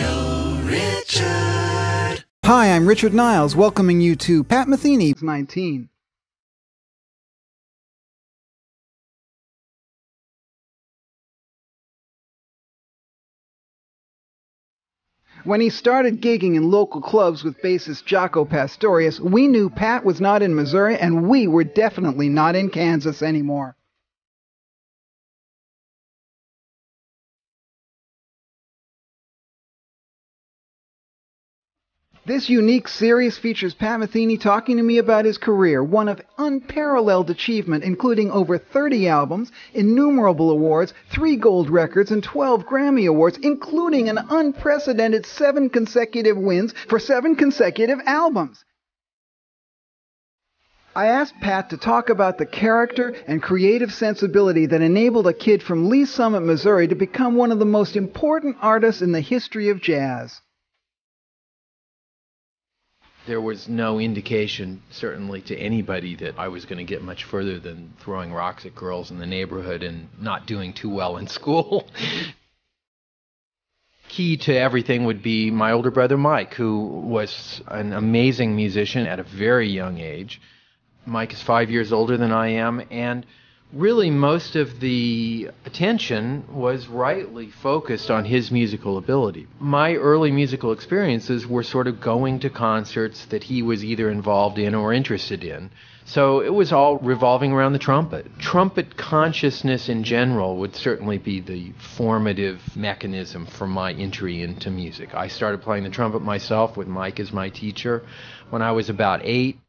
Radio Richard. Hi, I'm Richard Niles, welcoming you to Pat Metheny's 19. When he started gigging in local clubs with bassist Jaco Pastorius, we knew Pat was not in Missouri and we were definitely not in Kansas anymore. This unique series features Pat Metheny talking to me about his career, one of unparalleled achievement, including over 30 albums, innumerable awards, three gold records, and 12 Grammy Awards, including an unprecedented seven consecutive wins for seven consecutive albums. I asked Pat to talk about the character and creative sensibility that enabled a kid from Lee Summit, Missouri to become one of the most important artists in the history of jazz there was no indication, certainly to anybody, that I was going to get much further than throwing rocks at girls in the neighborhood and not doing too well in school. Key to everything would be my older brother Mike, who was an amazing musician at a very young age. Mike is five years older than I am, and really most of the attention was rightly focused on his musical ability. My early musical experiences were sort of going to concerts that he was either involved in or interested in. So it was all revolving around the trumpet. Trumpet consciousness in general would certainly be the formative mechanism for my entry into music. I started playing the trumpet myself with Mike as my teacher when I was about eight.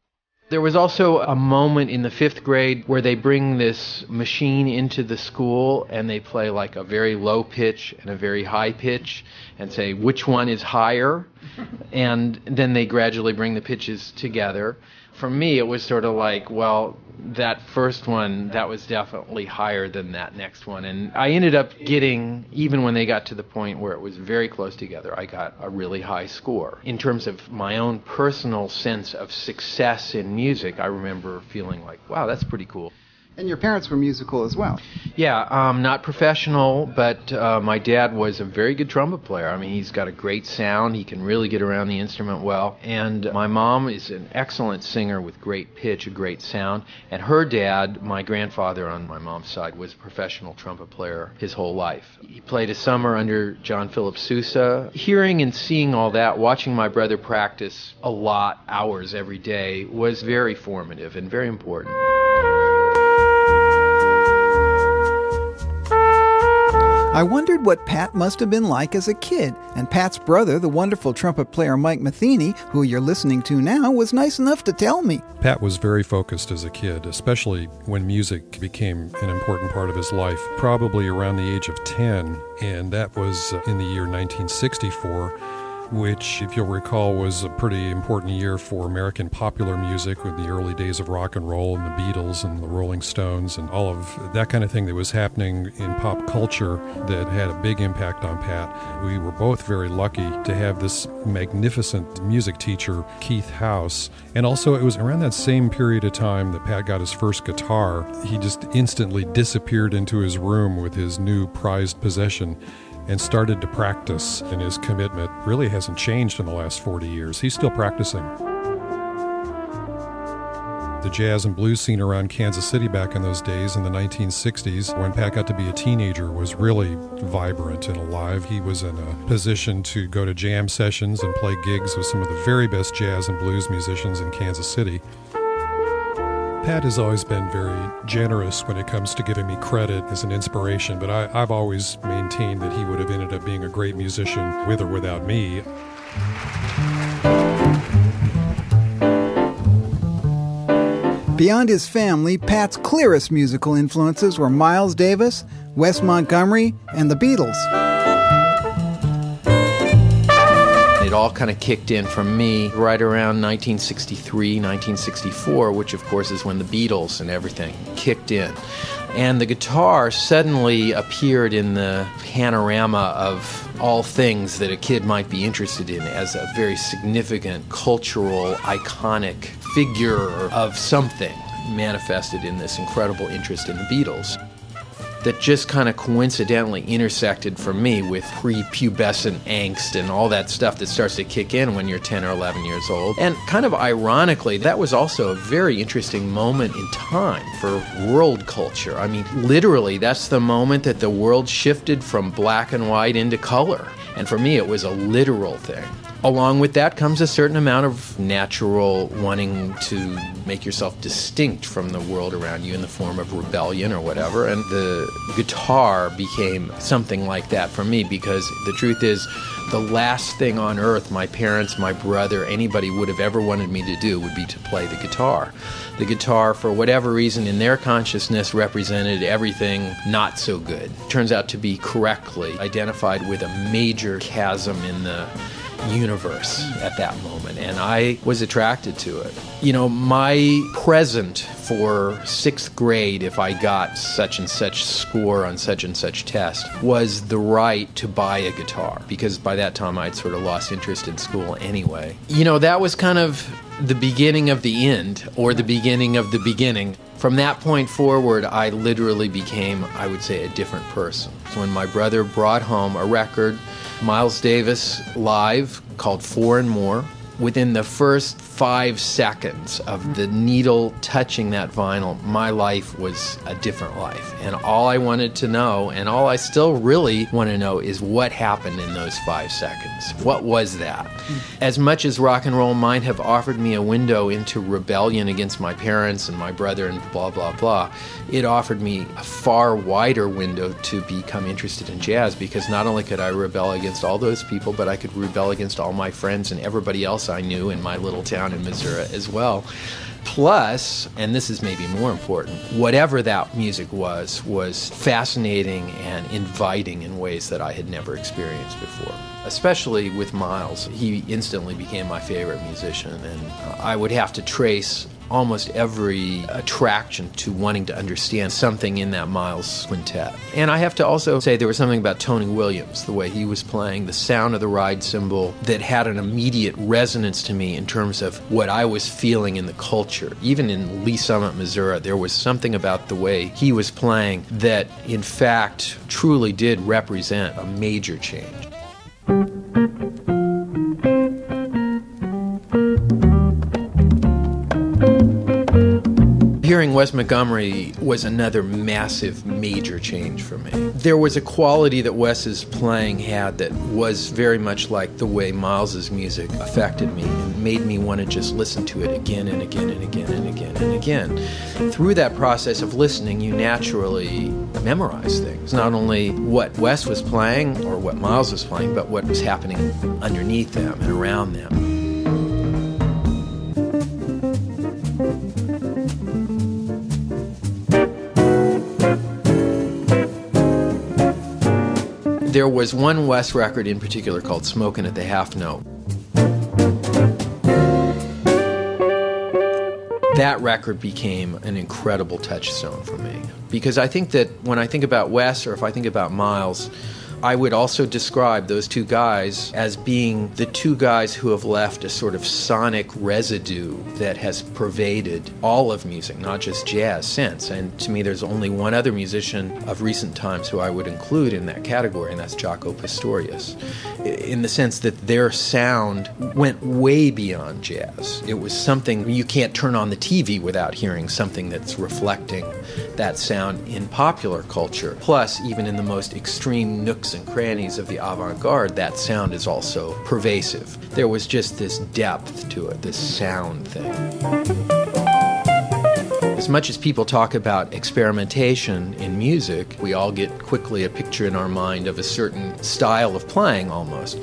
There was also a moment in the fifth grade where they bring this machine into the school and they play like a very low pitch and a very high pitch and say which one is higher. and then they gradually bring the pitches together for me, it was sort of like, well, that first one, that was definitely higher than that next one. And I ended up getting, even when they got to the point where it was very close together, I got a really high score. In terms of my own personal sense of success in music, I remember feeling like, wow, that's pretty cool. And your parents were musical as well. Yeah, um, not professional, but uh, my dad was a very good trumpet player. I mean, he's got a great sound. He can really get around the instrument well. And my mom is an excellent singer with great pitch, a great sound. And her dad, my grandfather on my mom's side, was a professional trumpet player his whole life. He played a summer under John Philip Sousa. Hearing and seeing all that, watching my brother practice a lot, hours every day, was very formative and very important. I wondered what Pat must have been like as a kid, and Pat's brother, the wonderful trumpet player Mike Metheny, who you're listening to now, was nice enough to tell me. Pat was very focused as a kid, especially when music became an important part of his life, probably around the age of 10, and that was uh, in the year 1964 which, if you'll recall, was a pretty important year for American popular music with the early days of rock and roll and the Beatles and the Rolling Stones and all of that kind of thing that was happening in pop culture that had a big impact on Pat. We were both very lucky to have this magnificent music teacher, Keith House. And also, it was around that same period of time that Pat got his first guitar. He just instantly disappeared into his room with his new prized possession and started to practice, and his commitment really hasn't changed in the last 40 years. He's still practicing. The jazz and blues scene around Kansas City back in those days in the 1960s, when Pat got to be a teenager, was really vibrant and alive. He was in a position to go to jam sessions and play gigs with some of the very best jazz and blues musicians in Kansas City. Pat has always been very generous when it comes to giving me credit as an inspiration, but I, have always maintained that he would have ended up being a great musician with or without me. Beyond his family, Pat's clearest musical influences were Miles Davis, Wes Montgomery, and the Beatles it all kind of kicked in for me right around 1963, 1964, which of course is when the Beatles and everything kicked in. And the guitar suddenly appeared in the panorama of all things that a kid might be interested in as a very significant cultural, iconic figure of something manifested in this incredible interest in the Beatles. That just kind of coincidentally intersected for me with prepubescent angst and all that stuff that starts to kick in when you're 10 or 11 years old. And kind of ironically, that was also a very interesting moment in time for world culture. I mean, literally, that's the moment that the world shifted from black and white into color. And for me, it was a literal thing. Along with that comes a certain amount of natural wanting to make yourself distinct from the world around you in the form of rebellion or whatever. And the guitar became something like that for me because the truth is, the last thing on earth my parents, my brother, anybody would have ever wanted me to do would be to play the guitar. The guitar, for whatever reason, in their consciousness, represented everything not so good. Turns out to be correctly identified with a major chasm in the universe at that moment, and I was attracted to it. You know, my present for sixth grade, if I got such and such score on such and such test, was the right to buy a guitar, because by that time I'd sort of lost interest in school anyway. You know, that was kind of the beginning of the end, or the beginning of the beginning. From that point forward, I literally became, I would say, a different person. When my brother brought home a record Miles Davis live called Four and More. Within the first five seconds of the needle touching that vinyl, my life was a different life. And all I wanted to know, and all I still really want to know, is what happened in those five seconds. What was that? As much as rock and roll might have offered me a window into rebellion against my parents and my brother and blah, blah, blah, it offered me a far wider window to become interested in jazz because not only could I rebel against all those people, but I could rebel against all my friends and everybody else I knew in my little town in Missouri as well. Plus, and this is maybe more important, whatever that music was, was fascinating and inviting in ways that I had never experienced before. Especially with Miles, he instantly became my favorite musician, and I would have to trace almost every attraction to wanting to understand something in that Miles quintet. And I have to also say there was something about Tony Williams, the way he was playing, the sound of the ride cymbal that had an immediate resonance to me in terms of what I was feeling in the culture. Even in Lee Summit, Missouri, there was something about the way he was playing that, in fact, truly did represent a major change. Wes Montgomery was another massive, major change for me. There was a quality that Wes's playing had that was very much like the way Miles's music affected me and made me want to just listen to it again and again and again and again and again. Through that process of listening, you naturally memorize things. Not only what Wes was playing or what Miles was playing, but what was happening underneath them and around them. There was one Wes record in particular called Smoking at the Half Note. That record became an incredible touchstone for me because I think that when I think about Wes or if I think about Miles, I would also describe those two guys as being the two guys who have left a sort of sonic residue that has pervaded all of music, not just jazz, since. And to me, there's only one other musician of recent times who I would include in that category, and that's Jaco Pastorius, in the sense that their sound went way beyond jazz. It was something you can't turn on the TV without hearing something that's reflecting that sound in popular culture. Plus, even in the most extreme nooks and crannies of the avant garde, that sound is also pervasive. There was just this depth to it, this sound thing. As much as people talk about experimentation in music, we all get quickly a picture in our mind of a certain style of playing almost.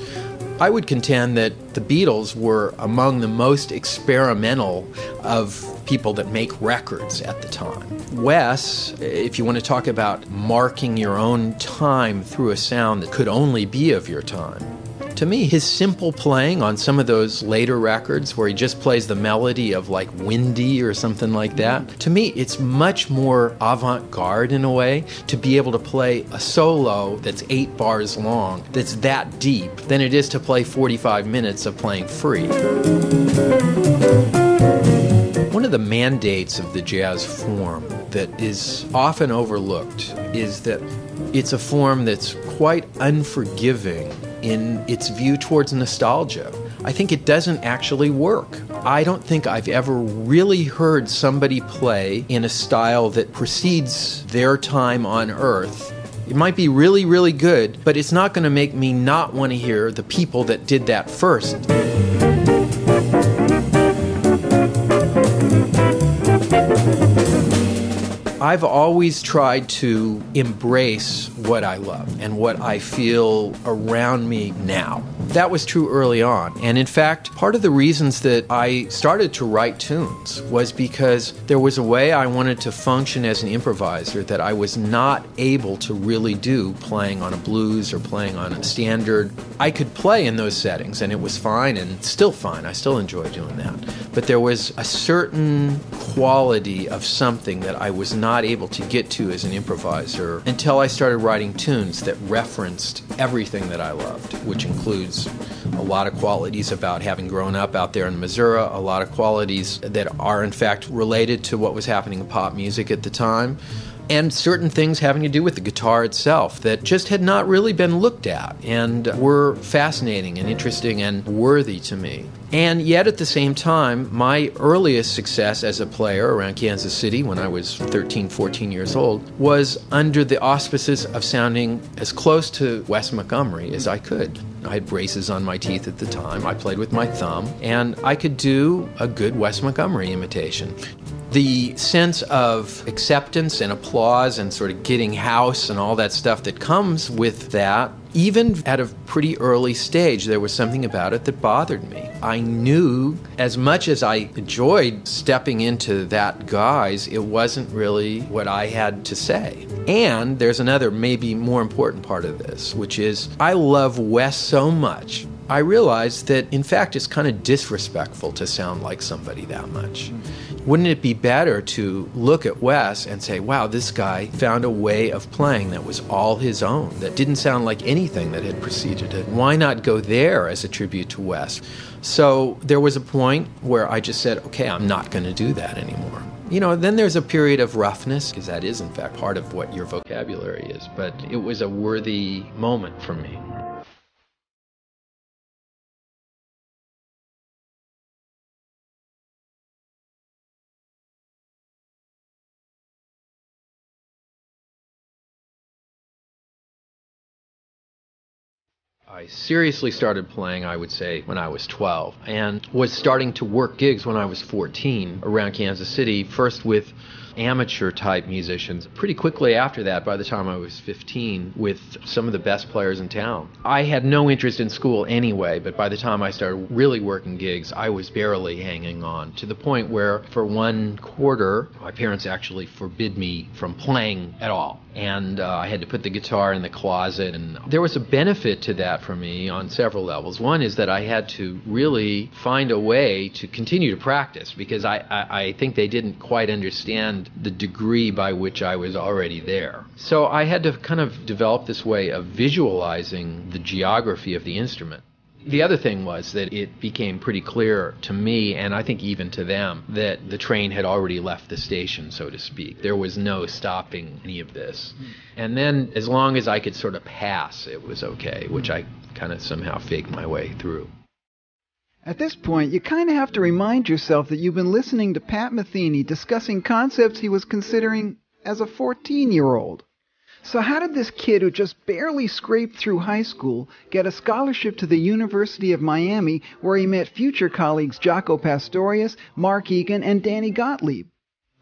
I would contend that the Beatles were among the most experimental of people that make records at the time. Wes, if you want to talk about marking your own time through a sound that could only be of your time, to me, his simple playing on some of those later records where he just plays the melody of like Windy or something like that, to me, it's much more avant garde in a way to be able to play a solo that's eight bars long, that's that deep, than it is to play 45 minutes of playing free. Of the mandates of the jazz form that is often overlooked is that it's a form that's quite unforgiving in its view towards nostalgia. I think it doesn't actually work. I don't think I've ever really heard somebody play in a style that precedes their time on Earth. It might be really, really good, but it's not going to make me not want to hear the people that did that first. I've always tried to embrace what I love and what I feel around me now. That was true early on. And in fact, part of the reasons that I started to write tunes was because there was a way I wanted to function as an improviser that I was not able to really do playing on a blues or playing on a standard. I could play in those settings and it was fine and still fine. I still enjoy doing that. But there was a certain quality of something that I was not able to get to as an improviser until I started writing tunes that referenced everything that I loved, which includes a lot of qualities about having grown up out there in Missouri, a lot of qualities that are in fact related to what was happening in pop music at the time and certain things having to do with the guitar itself that just had not really been looked at and were fascinating and interesting and worthy to me. And yet, at the same time, my earliest success as a player around Kansas City when I was 13, 14 years old was under the auspices of sounding as close to Wes Montgomery as I could. I had braces on my teeth at the time. I played with my thumb, and I could do a good Wes Montgomery imitation the sense of acceptance and applause and sort of getting house and all that stuff that comes with that, even at a pretty early stage, there was something about it that bothered me. I knew as much as I enjoyed stepping into that guise, it wasn't really what I had to say. And there's another, maybe more important part of this, which is I love Wes so much I realized that in fact it's kind of disrespectful to sound like somebody that much. Mm-hmm. Wouldn't it be better to look at Wes and say, wow, this guy found a way of playing that was all his own, that didn't sound like anything that had preceded it? Why not go there as a tribute to Wes? So there was a point where I just said, okay, I'm not going to do that anymore. You know, then there's a period of roughness, because that is, in fact, part of what your vocabulary is, but it was a worthy moment for me. I seriously started playing, I would say, when I was 12, and was starting to work gigs when I was 14 around Kansas City, first with amateur type musicians. Pretty quickly after that, by the time I was 15, with some of the best players in town. I had no interest in school anyway, but by the time I started really working gigs, I was barely hanging on to the point where, for one quarter, my parents actually forbid me from playing at all. And uh, I had to put the guitar in the closet, and there was a benefit to that for me on several levels. One is that I had to really find a way to continue to practice because I, I, I think they didn't quite understand the degree by which I was already there. So I had to kind of develop this way of visualizing the geography of the instrument. The other thing was that it became pretty clear to me, and I think even to them, that the train had already left the station, so to speak. There was no stopping any of this. And then, as long as I could sort of pass, it was okay, which I kind of somehow faked my way through. At this point, you kind of have to remind yourself that you've been listening to Pat Metheny discussing concepts he was considering as a 14 year old. So, how did this kid who just barely scraped through high school get a scholarship to the University of Miami where he met future colleagues Jaco Pastorius, Mark Egan, and Danny Gottlieb?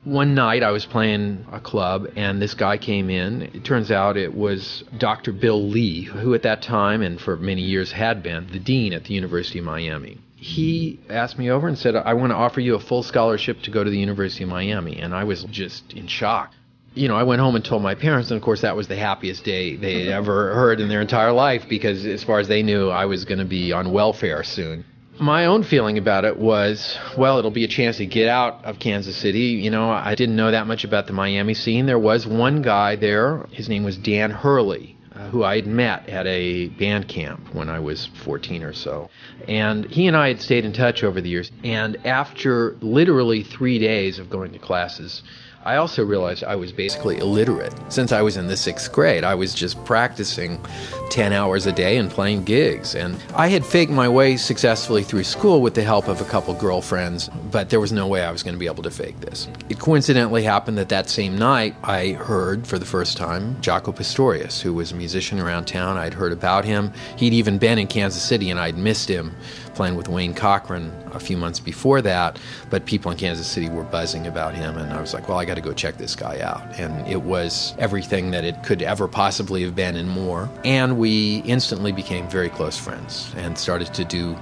One night I was playing a club and this guy came in. It turns out it was Dr. Bill Lee, who at that time and for many years had been the dean at the University of Miami. He asked me over and said, I want to offer you a full scholarship to go to the University of Miami. And I was just in shock you know, I went home and told my parents, and of course, that was the happiest day they had ever heard in their entire life because, as far as they knew, I was going to be on welfare soon. My own feeling about it was, well, it'll be a chance to get out of Kansas City. You know, I didn't know that much about the Miami scene. There was one guy there, his name was Dan Hurley. Uh, who I had met at a band camp when I was 14 or so. And he and I had stayed in touch over the years. And after literally three days of going to classes, I also realized I was basically illiterate. Since I was in the sixth grade, I was just practicing 10 hours a day and playing gigs. And I had faked my way successfully through school with the help of a couple girlfriends, but there was no way I was going to be able to fake this. It coincidentally happened that that same night I heard for the first time Jaco Pastorius, who was a musician around town. I'd heard about him. He'd even been in Kansas City and I'd missed him playing with Wayne Cochran a few months before that, but people in Kansas City were buzzing about him, and I was like, well, I got to go check this guy out. And it was everything that it could ever possibly have been and more. And we instantly became very close friends and started to do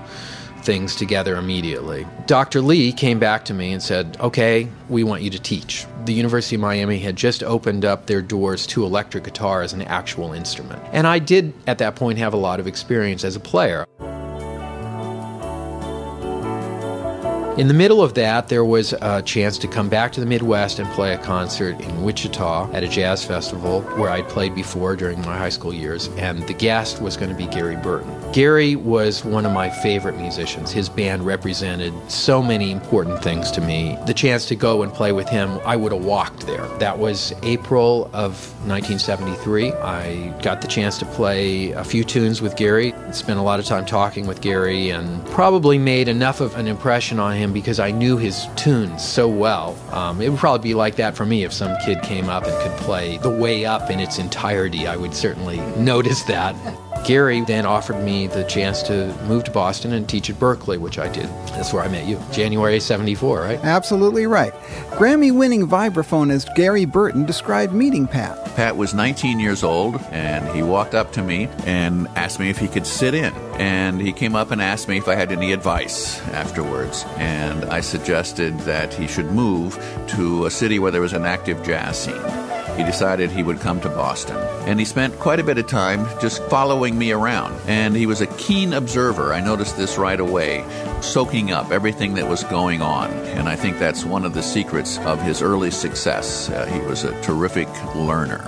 things together immediately. Dr. Lee came back to me and said, Okay, we want you to teach. The University of Miami had just opened up their doors to electric guitar as an actual instrument. And I did, at that point, have a lot of experience as a player. In the middle of that, there was a chance to come back to the Midwest and play a concert in Wichita at a jazz festival where I'd played before during my high school years, and the guest was going to be Gary Burton. Gary was one of my favorite musicians. His band represented so many important things to me. The chance to go and play with him, I would have walked there. That was April of 1973. I got the chance to play a few tunes with Gary, spent a lot of time talking with Gary, and probably made enough of an impression on him because I knew his tunes so well. Um, it would probably be like that for me if some kid came up and could play The Way Up in its entirety. I would certainly notice that. Gary then offered me the chance to move to Boston and teach at Berklee, which I did. That's where I met you, January 74, right? Absolutely right. Grammy winning vibraphonist Gary Burton described meeting Pat. Pat was 19 years old, and he walked up to me and asked me if he could sit in. And he came up and asked me if I had any advice afterwards. And I suggested that he should move to a city where there was an active jazz scene he decided he would come to Boston. And he spent quite a bit of time just following me around. And he was a keen observer. I noticed this right away, soaking up everything that was going on. And I think that's one of the secrets of his early success. Uh, he was a terrific learner.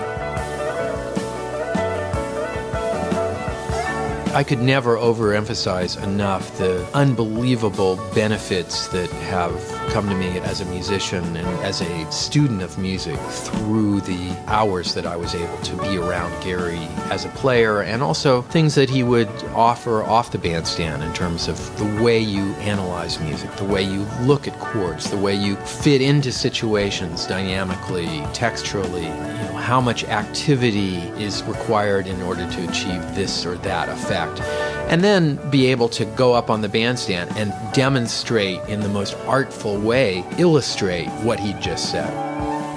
I could never overemphasize enough the unbelievable benefits that have come to me as a musician and as a student of music through the hours that I was able to be around Gary as a player and also things that he would offer off the bandstand in terms of the way you analyze music, the way you look at chords, the way you fit into situations dynamically, texturally, you know, how much activity is required in order to achieve this or that effect and then be able to go up on the bandstand and demonstrate in the most artful way, illustrate what he just said.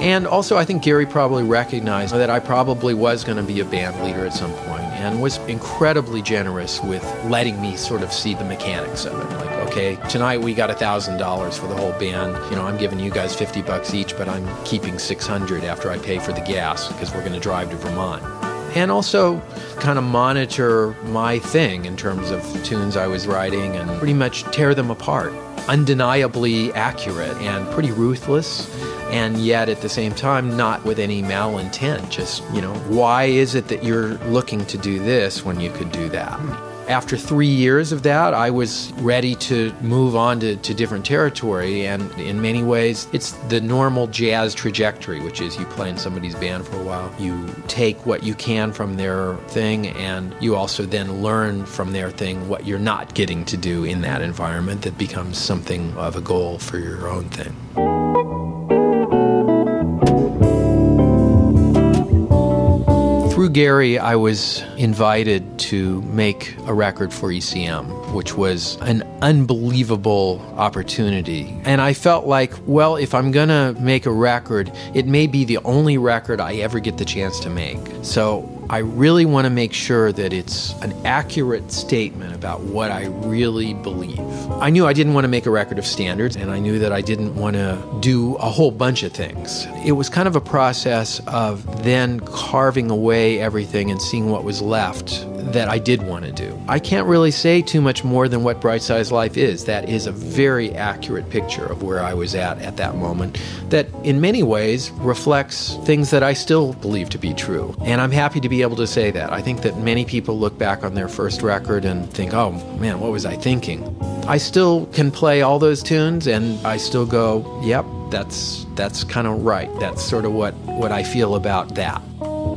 And also, I think Gary probably recognized that I probably was going to be a band leader at some point and was incredibly generous with letting me sort of see the mechanics of it. Like, okay, tonight we got $1,000 for the whole band. You know, I'm giving you guys 50 bucks each, but I'm keeping 600 after I pay for the gas because we're going to drive to Vermont and also kind of monitor my thing in terms of tunes I was writing and pretty much tear them apart. Undeniably accurate and pretty ruthless, and yet at the same time, not with any malintent. Just, you know, why is it that you're looking to do this when you could do that? After three years of that, I was ready to move on to, to different territory. And in many ways, it's the normal jazz trajectory, which is you play in somebody's band for a while, you take what you can from their thing, and you also then learn from their thing what you're not getting to do in that environment that becomes something of a goal for your own thing. Through Gary, I was invited to make a record for ECM, which was an unbelievable opportunity. And I felt like, well, if I'm going to make a record, it may be the only record I ever get the chance to make. So I really want to make sure that it's an accurate statement about what I really believe. I knew I didn't want to make a record of standards, and I knew that I didn't want to do a whole bunch of things. It was kind of a process of then carving away everything and seeing what was left that I did want to do. I can't really say too much more than what Bright Size Life is. That is a very accurate picture of where I was at at that moment, that in many ways reflects things that I still believe to be true. And I'm happy to be able to say that. I think that many people look back on their first record and think, oh man, what was I thinking? I still can play all those tunes and I still go, yep, that's that's kind of right. That's sort of what what I feel about that.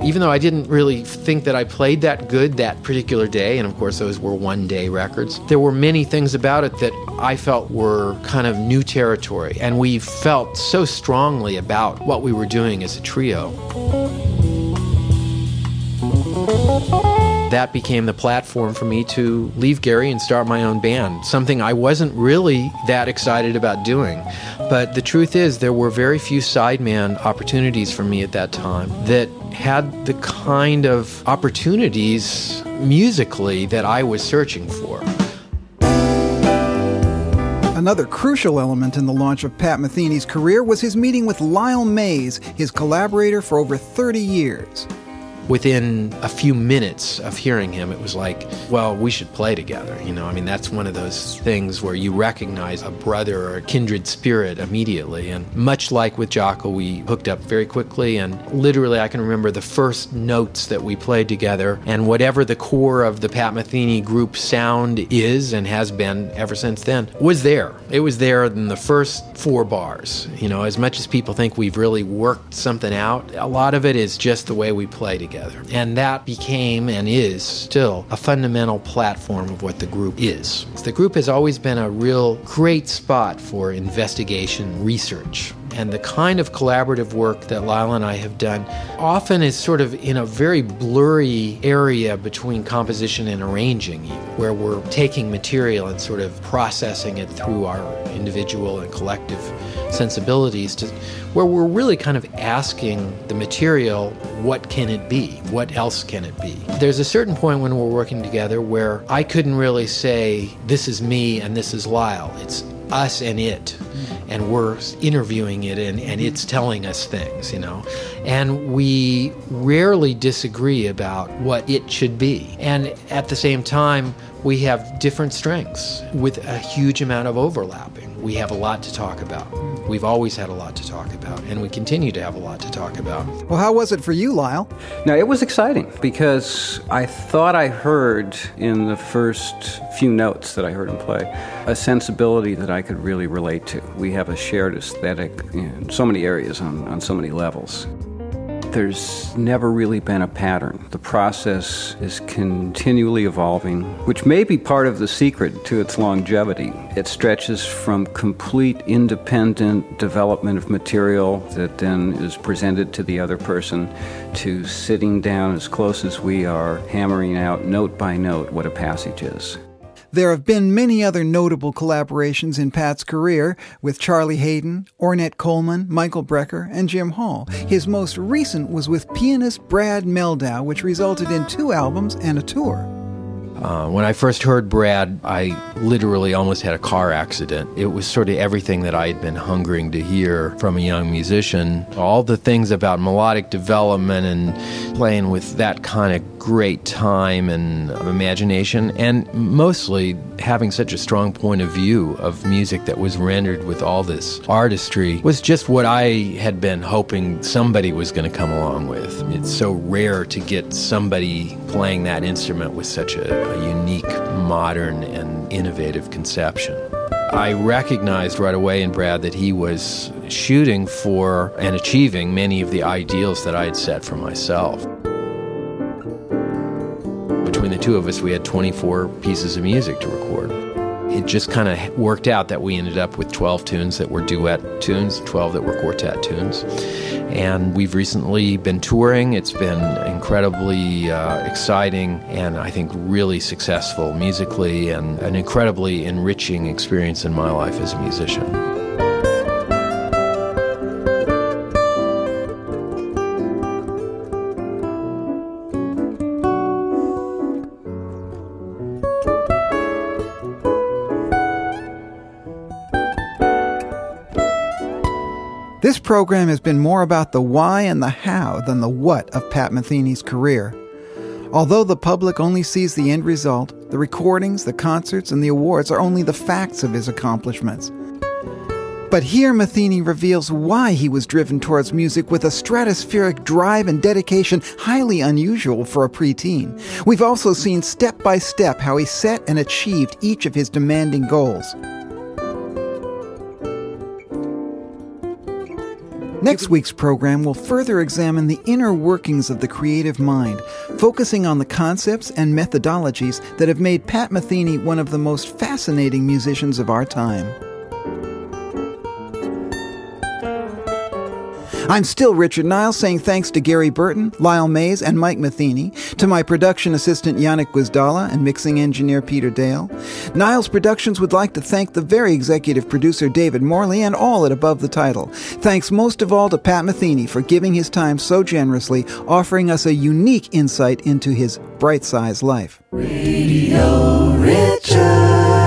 Even though I didn't really think that I played that good that particular day, and of course those were one day records, there were many things about it that I felt were kind of new territory, and we felt so strongly about what we were doing as a trio that became the platform for me to leave Gary and start my own band, something I wasn't really that excited about doing. But the truth is, there were very few sideman opportunities for me at that time that had the kind of opportunities musically that I was searching for. Another crucial element in the launch of Pat Metheny's career was his meeting with Lyle Mays, his collaborator for over 30 years within a few minutes of hearing him, it was like, well, we should play together. You know, I mean, that's one of those things where you recognize a brother or a kindred spirit immediately. And much like with Jaco, we hooked up very quickly. And literally, I can remember the first notes that we played together. And whatever the core of the Pat Metheny group sound is and has been ever since then was there. It was there in the first four bars. You know, as much as people think we've really worked something out, a lot of it is just the way we play together together. And that became and is still a fundamental platform of what the group is. The group has always been a real great spot for investigation research. And the kind of collaborative work that Lyle and I have done often is sort of in a very blurry area between composition and arranging, where we're taking material and sort of processing it through our individual and collective sensibilities to where we're really kind of asking the material what can it be? What else can it be? There's a certain point when we're working together where i couldn't really say this is me and this is lyle. It's us and it and we're interviewing it and, and mm-hmm. it's telling us things, you know. And we rarely disagree about what it should be. And at the same time, we have different strengths with a huge amount of overlapping. We have a lot to talk about. We've always had a lot to talk about, and we continue to have a lot to talk about. Well, how was it for you, Lyle? Now, it was exciting because I thought I heard in the first few notes that I heard him play a sensibility that I could really relate to. We have a shared aesthetic in so many areas on, on so many levels there's never really been a pattern. The process is continually evolving, which may be part of the secret to its longevity. It stretches from complete independent development of material that then is presented to the other person to sitting down as close as we are, hammering out note by note what a passage is. There have been many other notable collaborations in Pat's career with Charlie Haden, Ornette Coleman, Michael Brecker, and Jim Hall. His most recent was with pianist Brad Mehldau, which resulted in two albums and a tour. Uh, when I first heard Brad, I literally almost had a car accident. It was sort of everything that I had been hungering to hear from a young musician. All the things about melodic development and playing with that kind of great time and imagination, and mostly having such a strong point of view of music that was rendered with all this artistry was just what I had been hoping somebody was going to come along with. It's so rare to get somebody playing that instrument with such a, a unique, modern, and innovative conception. I recognized right away in Brad that he was shooting for and achieving many of the ideals that I had set for myself. Between the two of us, we had 24 pieces of music to record it just kind of worked out that we ended up with 12 tunes that were duet tunes, 12 that were quartet tunes. And we've recently been touring. It's been incredibly uh, exciting and I think really successful musically and an incredibly enriching experience in my life as a musician. This program has been more about the why and the how than the what of Pat Metheny's career. Although the public only sees the end result, the recordings, the concerts, and the awards are only the facts of his accomplishments. But here Metheny reveals why he was driven towards music with a stratospheric drive and dedication highly unusual for a preteen. We've also seen step by step how he set and achieved each of his demanding goals. Next week's program will further examine the inner workings of the creative mind, focusing on the concepts and methodologies that have made Pat Metheny one of the most fascinating musicians of our time. I'm still Richard Niles saying thanks to Gary Burton, Lyle Mays, and Mike Metheny, to my production assistant Yannick Gwizdala and mixing engineer Peter Dale. Niles Productions would like to thank the very executive producer David Morley and all at Above the Title. Thanks most of all to Pat Metheny for giving his time so generously, offering us a unique insight into his bright size life. Radio Richard.